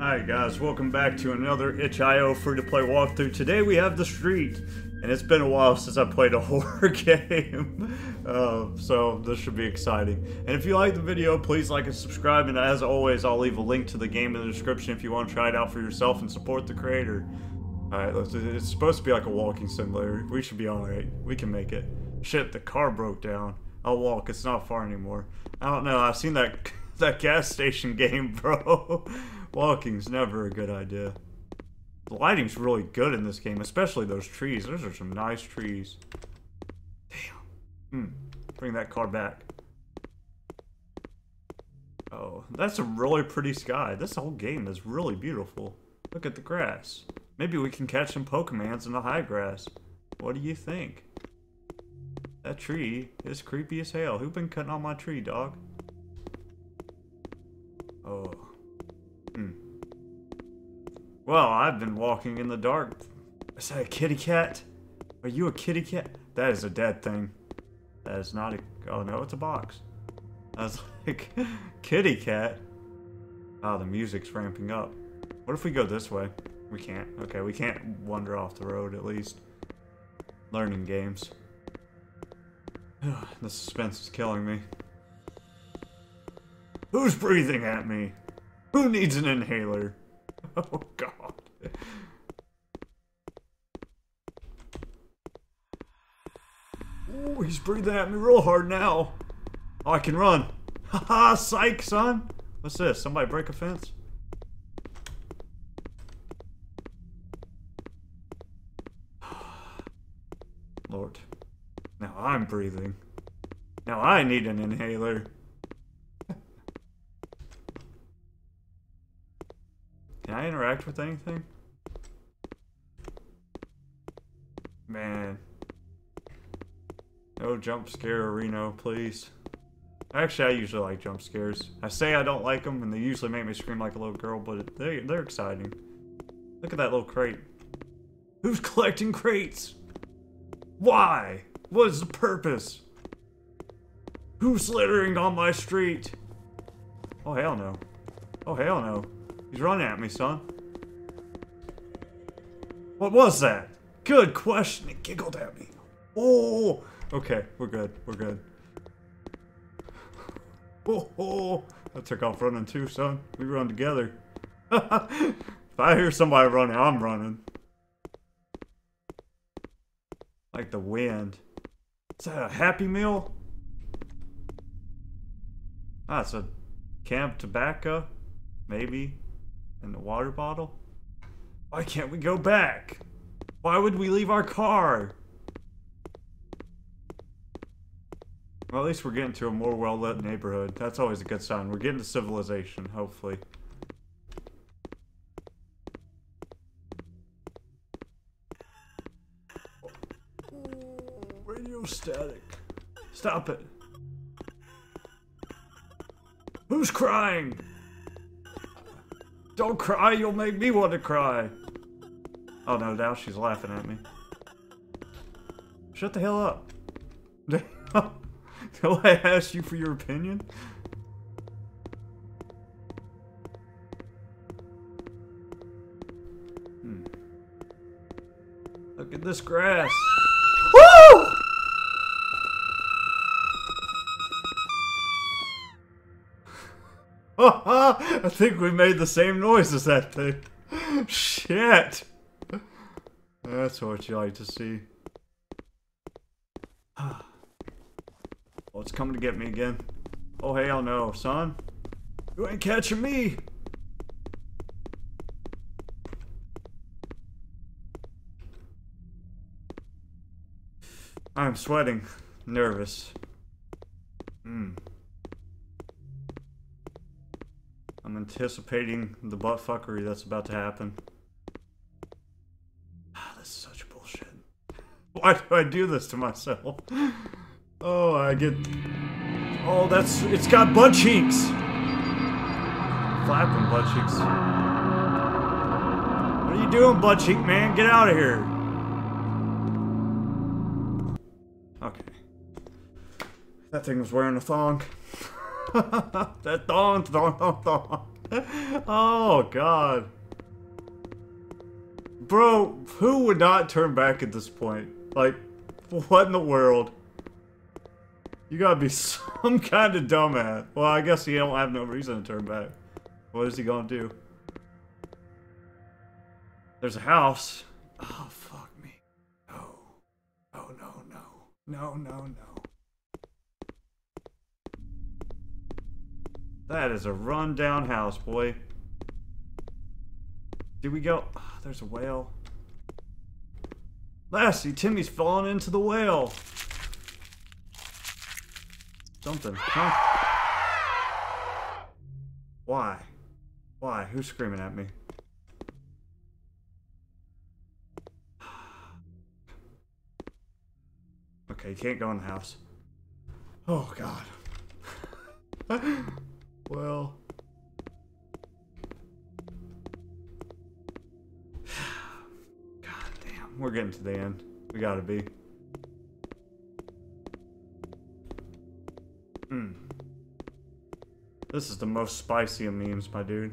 Hi guys, welcome back to another itch.io free-to-play walkthrough. Today we have The Street, and it's been a while since I played a horror game, uh, so this should be exciting. And if you like the video, please like and subscribe, and as always, I'll leave a link to the game in the description if you want to try it out for yourself and support the creator. Alright, it's supposed to be like a walking simulator. We should be alright. We can make it. Shit, the car broke down. I'll walk, it's not far anymore. I don't know, I've seen that, that gas station game, bro. Walking's never a good idea. The lighting's really good in this game, especially those trees. Those are some nice trees. Damn. Hmm. Bring that car back. Oh, that's a really pretty sky. This whole game is really beautiful. Look at the grass. Maybe we can catch some Pokemons in the high grass. What do you think? That tree is creepy as hell. Who been cutting on my tree, dog? Oh. Well, I've been walking in the dark. Is that a kitty cat? Are you a kitty cat? That is a dead thing. That is not a... Oh, no, it's a box. I was like, kitty cat? Oh, the music's ramping up. What if we go this way? We can't. Okay, we can't wander off the road, at least. Learning games. the suspense is killing me. Who's breathing at me? Who needs an inhaler? Oh god. Oh, he's breathing at me real hard now. Oh, I can run. Haha, psych, son. What's this? Somebody break a fence? Lord. Now I'm breathing. Now I need an inhaler. Can I interact with anything? Man. No jump scare, Reno, please. Actually, I usually like jump scares. I say I don't like them, and they usually make me scream like a little girl, but they, they're exciting. Look at that little crate. Who's collecting crates? Why? What is the purpose? Who's littering on my street? Oh, hell no. Oh, hell no. He's running at me, son. What was that? Good question. It giggled at me. Oh, okay. We're good. We're good. Oh, oh. I took off running too, son. We run together. if I hear somebody running, I'm running. Like the wind. Is that a Happy Meal? Ah, a Camp Tobacco? Maybe and the water bottle? Why can't we go back? Why would we leave our car? Well, at least we're getting to a more well-lit neighborhood. That's always a good sign. We're getting to civilization, hopefully. Radio static. Stop it. Who's crying? Don't cry, you'll make me want to cry. Oh no, now she's laughing at me. Shut the hell up. Till I ask you for your opinion? Hmm. Look at this grass. Woo! I think we made the same noise as that thing. Shit. That's what you like to see. oh, it's coming to get me again. Oh, hell no, son. You ain't catching me. I'm sweating. Nervous. Hmm. I'm anticipating the butt fuckery that's about to happen. Is such bullshit. Why do I do this to myself? Oh, I get... Oh, that's... It's got butt cheeks! Flapping butt cheeks. What are you doing, butt cheek man? Get out of here! Okay. That thing was wearing a thong. that thong, thong, thong, thong. oh, God. Bro, who would not turn back at this point? Like, what in the world? You gotta be some kind of dumbass. Well, I guess he don't have no reason to turn back. What is he gonna do? There's a house. Oh, fuck me. No. Oh, no, no. No, no, no. That is a rundown house, boy. Did we go? Oh, there's a whale. Lassie, Timmy's falling into the whale. Something, huh? Why? Why? Who's screaming at me? Okay, you can't go in the house. Oh, God. well... we're getting to the end. We gotta be. Hmm. This is the most spicy of memes, my dude.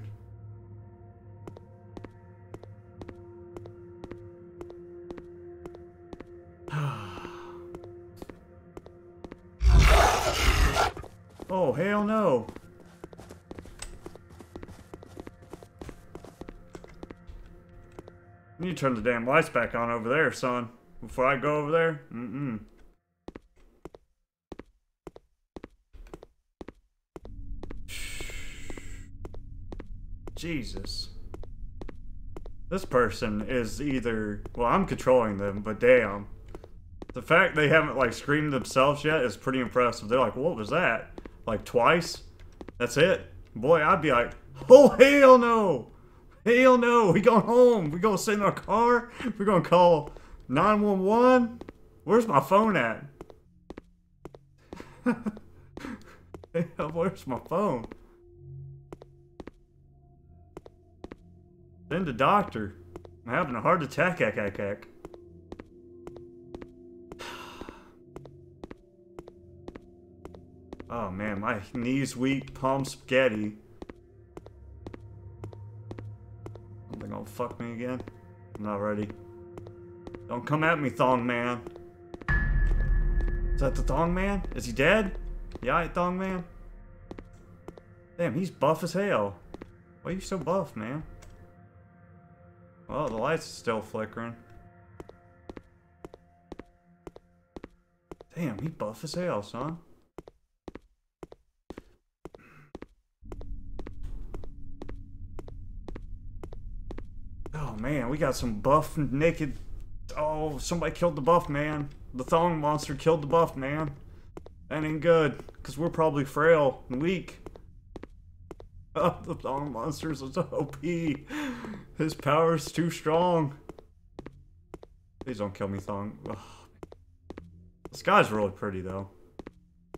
You need to turn the damn lights back on over there, son. Before I go over there? Mm-mm. Jesus. This person is either... Well, I'm controlling them, but damn. The fact they haven't, like, screamed themselves yet is pretty impressive. They're like, what was that? Like, twice? That's it? Boy, I'd be like, oh, hell no! Hell no! We going home! We gonna sit in our car? We gonna call 911? Where's my phone at? Where's my phone? Send the doctor. I'm having a heart attack, ack, ack, ack. Oh man, my knees weak, palm spaghetti. Gonna fuck me again? I'm not ready. Don't come at me, Thong Man. Is that the Thong Man? Is he dead? Yeah, Thong Man? Damn, he's buff as hell. Why are you so buff, man? Well, the lights are still flickering. Damn, he buff as hell, son. Oh man, we got some buff naked. Oh, somebody killed the buff man. The thong monster killed the buff man. That ain't good, because we're probably frail and weak. Oh, the thong monster is OP. His power's too strong. Please don't kill me, thong. Ugh. The sky's really pretty, though.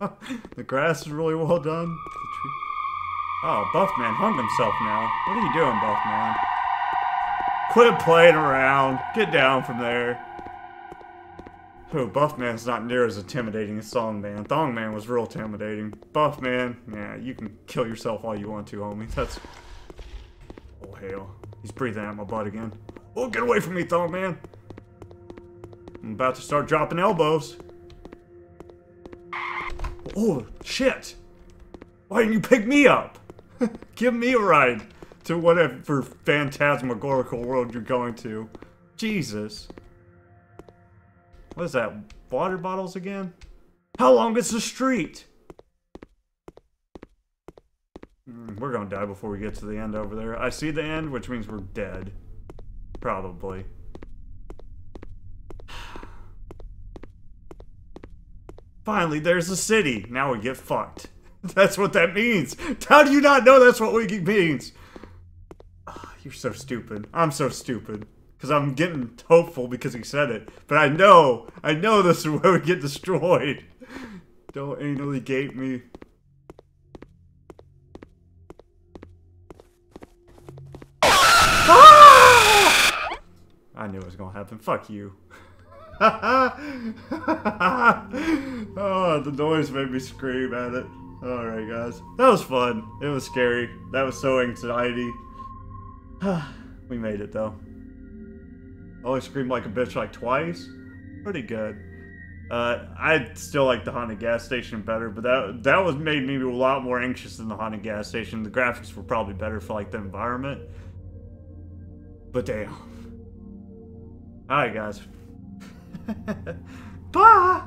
the grass is really well done. Oh, Buffman hung himself now. What are you doing, Buffman? Quit playing around. Get down from there. Oh, Buffman's not near as intimidating as Thongman. Thongman was real intimidating. Buffman, yeah, you can kill yourself all you want to, homie. That's... Oh, hell. He's breathing out my butt again. Oh, get away from me, Thongman! I'm about to start dropping elbows. Oh, shit! Why didn't you pick me up? Give me a ride to whatever phantasmagorical world you're going to. Jesus. What is that? Water bottles again? How long is the street? Mm, we're gonna die before we get to the end over there. I see the end, which means we're dead. Probably. Finally, there's a city. Now we get fucked. That's what that means. How do you not know that's what we means? You're so stupid. I'm so stupid. Because I'm getting hopeful because he said it. But I know, I know this is where we get destroyed. Don't anally gate me. Ah! I knew it was to happen. Fuck you. oh, the noise made me scream at it. Alright, guys. That was fun. It was scary. That was so anxiety. we made it, though. Only screamed like a bitch like twice. Pretty good. Uh, I still like the haunted gas station better, but that that was made me a lot more anxious than the haunted gas station. The graphics were probably better for like the environment. But damn. Alright guys. Bye!